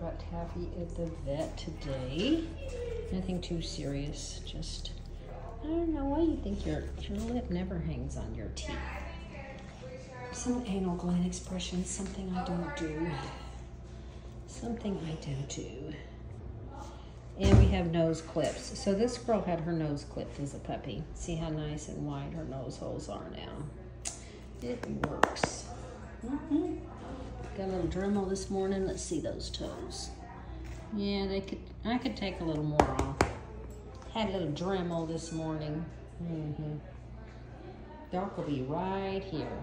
got Taffy at the vet today. Nothing too serious. Just, I don't know why you think your, your lip never hangs on your teeth. Some anal gland expression, something I don't do. Something I don't do. And we have nose clips. So this girl had her nose clipped as a puppy. See how nice and wide her nose holes are now. It works. Mm -hmm. Got a little Dremel this morning. Let's see those toes. Yeah, they could. I could take a little more off. Had a little Dremel this morning. Mm -hmm. Dark will be right here.